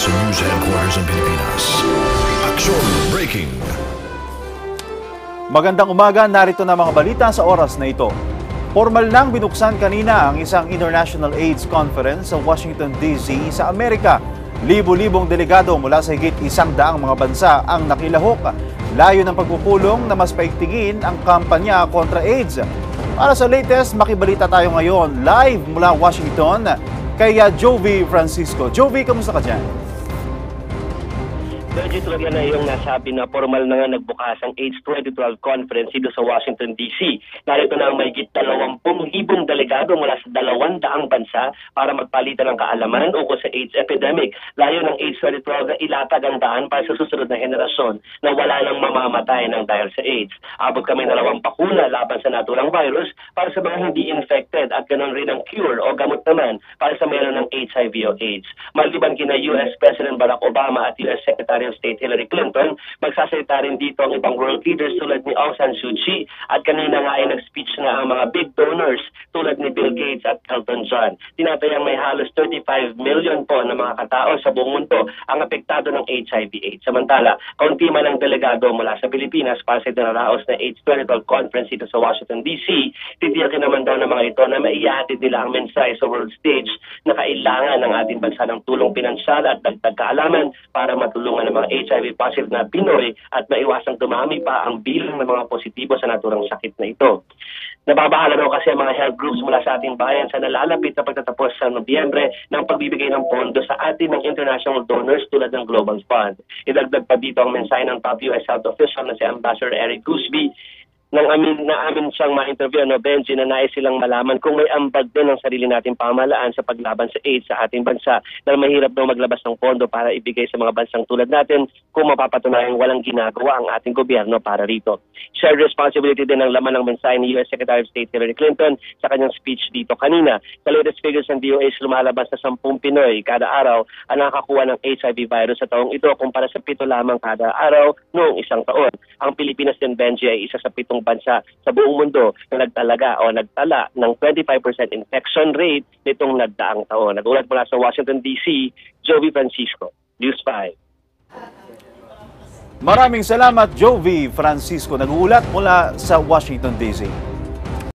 sa news headquarters ng Pilipinas. Action Breaking! Magandang umaga, narito na mga balita sa oras na ito. Formal nang binuksan kanina ang isang International AIDS Conference sa Washington DC sa Amerika. Libo-libong delegado mula sa higit isang daang mga bansa ang nakilahok. Layo ng pagpupulong na mas paigtingin ang kampanya kontra AIDS. Para sa latest, makibalita tayo ngayon live mula Washington kay Jovi Francisco. Jovi, kamusta ka dyan? Sergio, tulad nga na yung nasabi na formal na nga nagbukas ang AIDS 2012 conference dito sa Washington DC. Narito na ang mahigit 20,000 delegado mula sa dalawang daang bansa para magpalitan ng kaalaman ukol sa AIDS epidemic. Layo ng AIDS 2012 na ilatag ang daan para sa susunod na henerasyon na wala nang mamamatay ng dahil sa AIDS. Abot kami dalawang pakuna laban sa naturang virus para sa mga hindi infected at ganoon rin ang cure o gamot naman para sa mayroon ng HIV o AIDS. Maliban kina US President Barack Obama at US Secretary of State Hillary Clinton. Magsasalita rin dito ang ibang world leaders tulad ni Aung San Suu Kyi at kanina nga ay nag-speech nga ang mga big donors tulad ni Bill Gates at Elton John. Tinatayang may halos 35 million po na mga katao sa buong mundo ang apektado ng HIV-AIDS. Samantala, kaunti man ang delegado mula sa Pilipinas para sa dinaraos na AIDS 2012 conference dito sa Washington DC, titiyakin naman daw ng mga ito na maihatid nila ang mensahe sa world stage na kailangan ng ating bansa ng tulong pinansyal at dagdag kaalaman para matulungan ng mga HIV positive na Pinoy at maiwasang dumami pa ang bilang ng mga positibo sa naturang sakit na ito. Nababahala daw kasi ang mga health groups mula sa ating bayan sa nalalapit na pagtatapos sa Nobyembre ng pagbibigay ng pondo sa atin ng international donors tulad ng Global Fund. Idagdag pa dito ang mensahe ng top US health official na si Ambassador Eric Gooseby nang amin na amin siyang ma-interview no Benji na nais silang malaman kung may ambag din ng sarili nating pamahalaan sa paglaban sa AIDS sa ating bansa dahil mahirap daw maglabas ng pondo para ibigay sa mga bansang tulad natin kung mapapatunayang walang ginagawa ang ating gobyerno para rito. Shared responsibility din ang laman ng mensahe ni US Secretary of State Hillary Clinton sa kanyang speech dito kanina. Sa latest figures ng DOH lumalabas na 10 Pinoy kada araw ang nakakakuha ng HIV virus sa taong ito kumpara sa pito lamang kada araw noong isang taon. Ang Pilipinas din Benji ay isa sa pitong ibang bansa sa buong mundo na nagtalaga o nagtala ng 25% infection rate nitong nagdaang taon. Nagulat mula sa Washington DC, Joey Francisco, News 5. Maraming salamat, Jovi Francisco. Nagulat mula sa Washington DC.